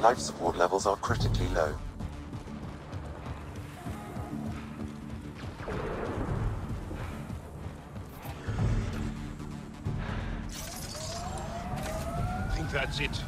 Life support levels are critically low. That's it.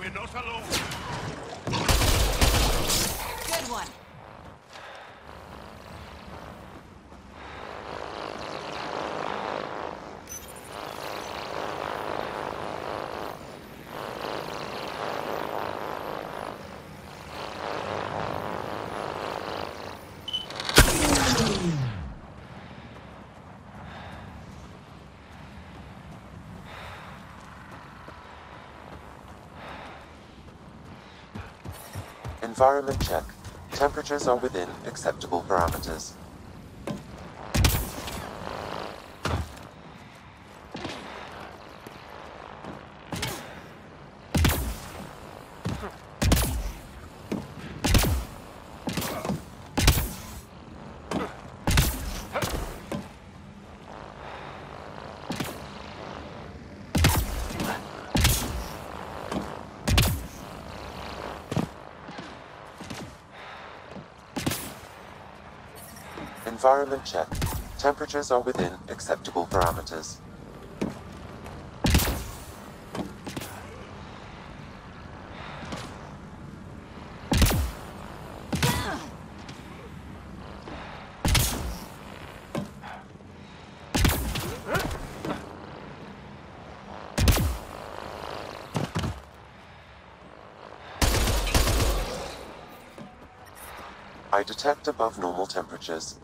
We're not alone. Good one. Environment check. Temperatures are within acceptable parameters. Environment check. Temperatures are within acceptable parameters. I detect above normal temperatures.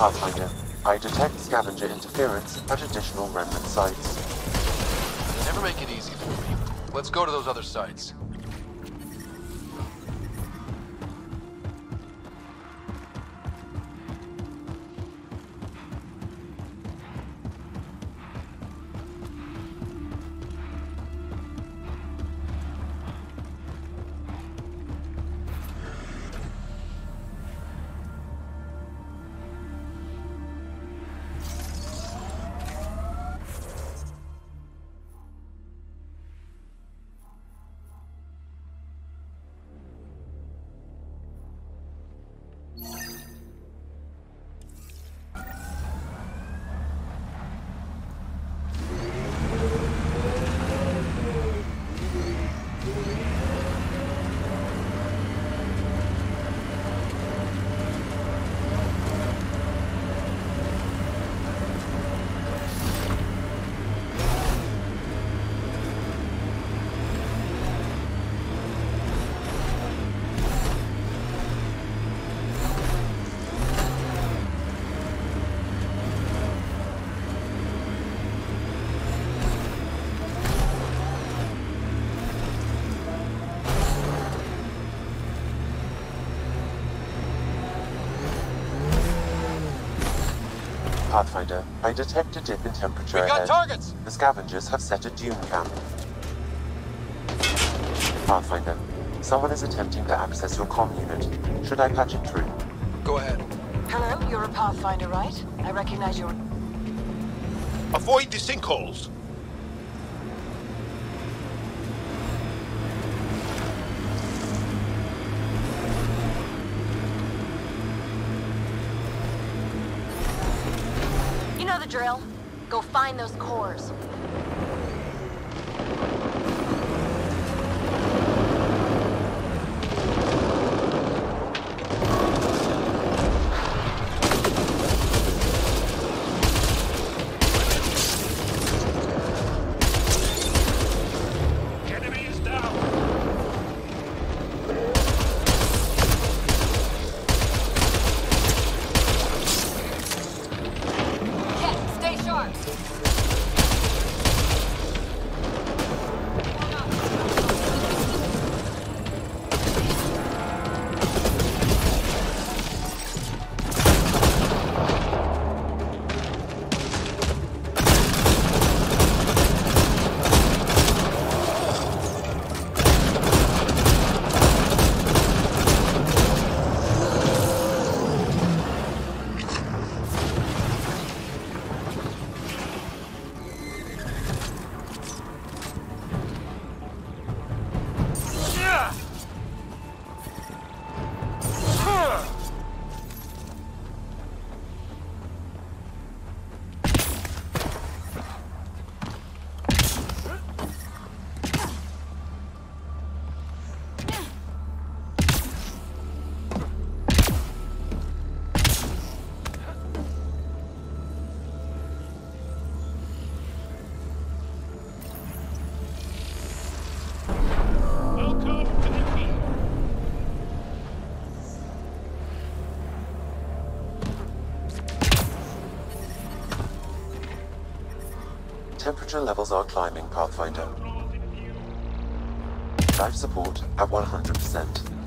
Pathfinder. I detect scavenger interference at additional remnant sites. Never make it easy for me. Let's go to those other sites. Pathfinder, I detect a dip in temperature We've got ahead. targets! The scavengers have set a dune camp. Pathfinder, someone is attempting to access your comm unit. Should I patch it through? Go ahead. Hello, you're a Pathfinder, right? I recognize your... Avoid the sinkholes. Drill. Go find those cores. Temperature levels are climbing, Pathfinder. Life support at 100%.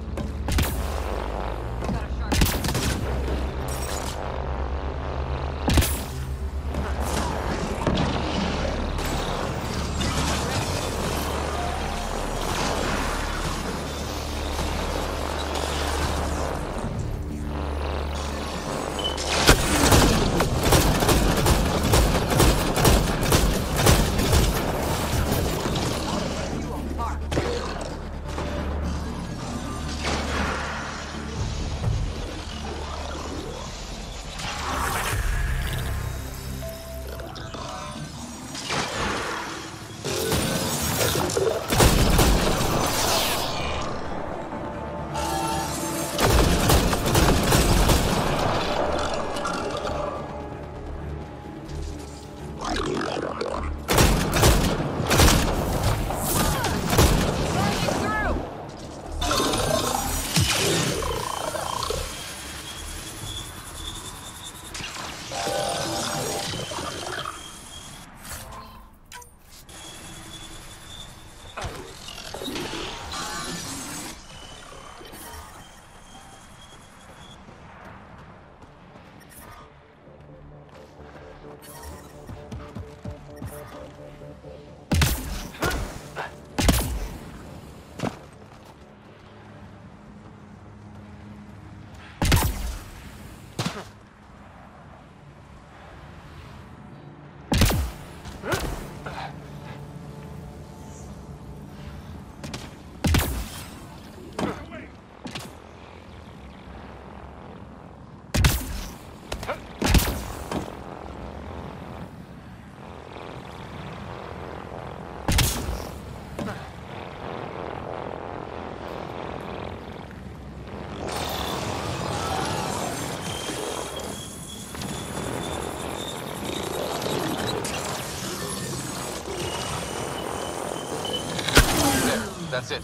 That's it.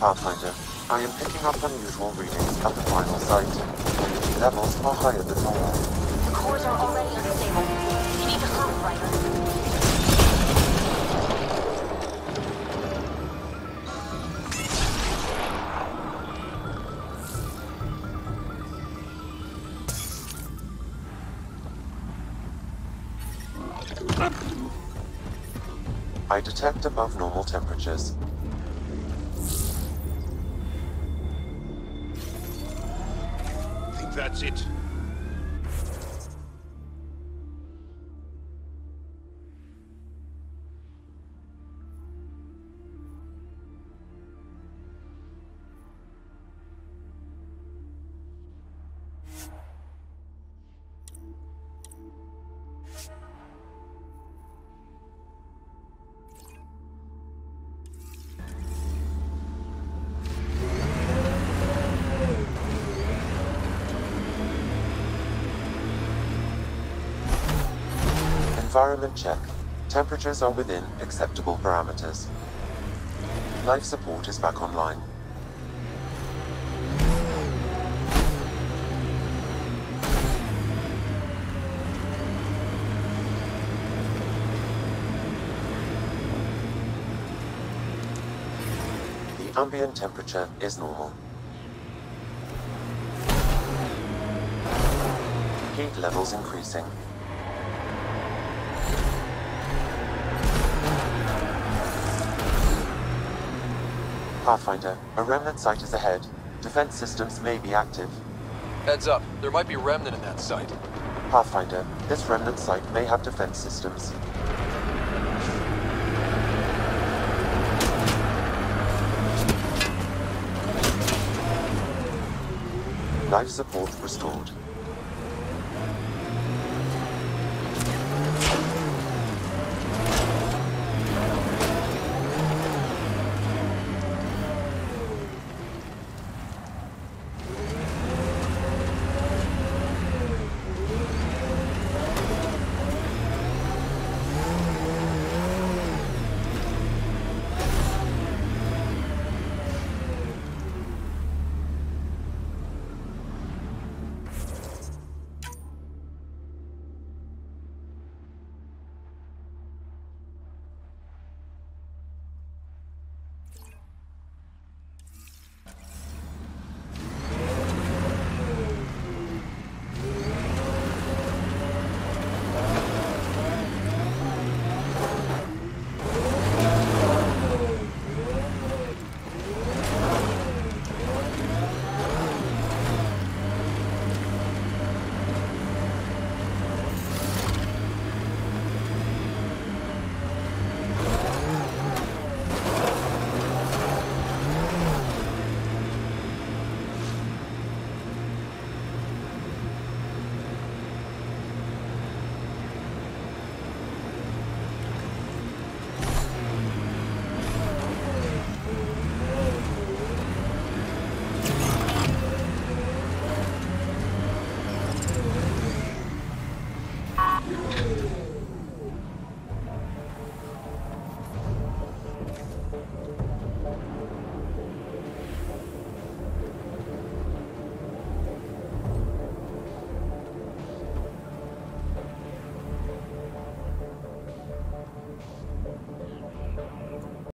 Pathfinder, I am picking up unusual readings at the final site. Levels are higher than normal. The cores are already unstable. You need to hurry, Ryder. I detect above normal temperatures. It. Environment check. Temperatures are within acceptable parameters. Life support is back online. The ambient temperature is normal. Heat levels increasing. Pathfinder, a remnant site is ahead. Defense systems may be active. Heads up, there might be remnant in that site. Pathfinder, this remnant site may have defense systems. Life support restored.